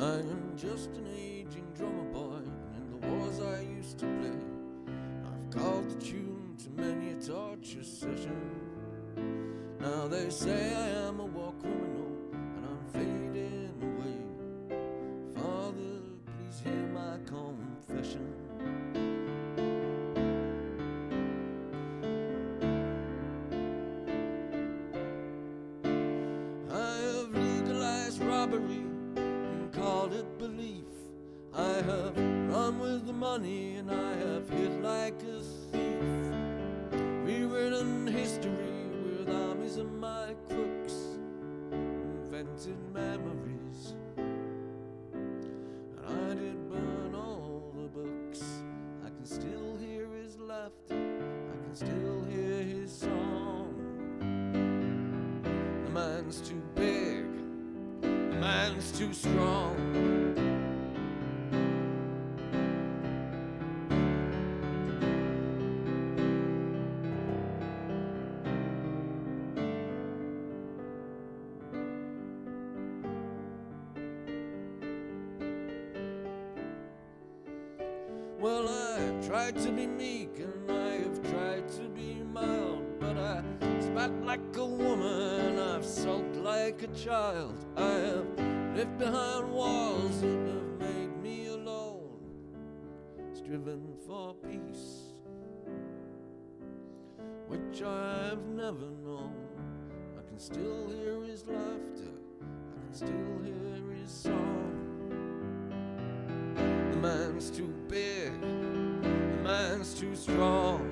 I am just an aging drummer boy, and in the wars I used to play, I've called the tune to many a torture session. Now they say I am a invented memories. And I did burn all the books. I can still hear his laughter, I can still hear his song. The man's too big, the man's too strong. Well, I've tried to be meek and I have tried to be mild, but I spat like a woman, I've sulked like a child. I have lived behind walls that have made me alone, striven for peace, which I've never known. I can still hear his laughter, I can still hear his song. Man's too big, man's too strong.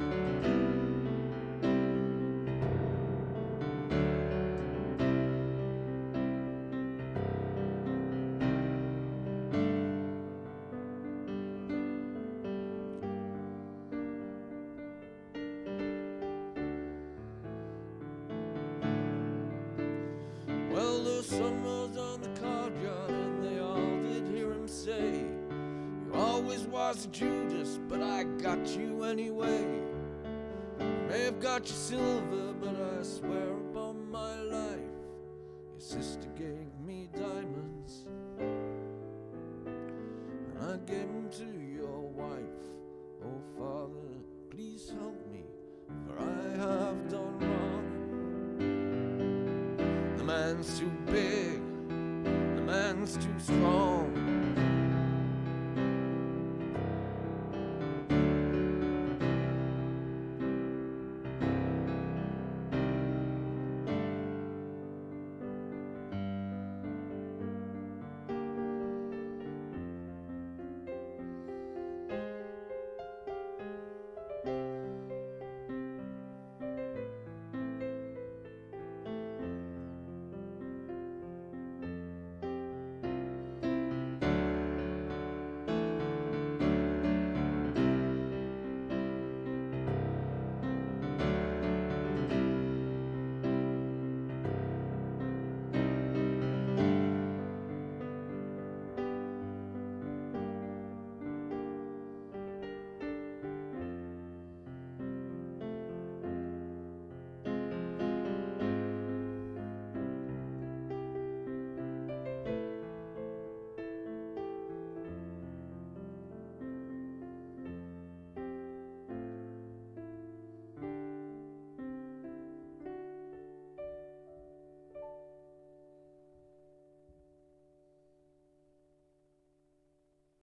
Well, the sun was a Judas, but I got you anyway. May have got you silver, but I swear upon my life, your sister gave me diamonds, and I gave them to your wife. Oh, Father, please help me, for I have done wrong. The man's too big, the man's too strong.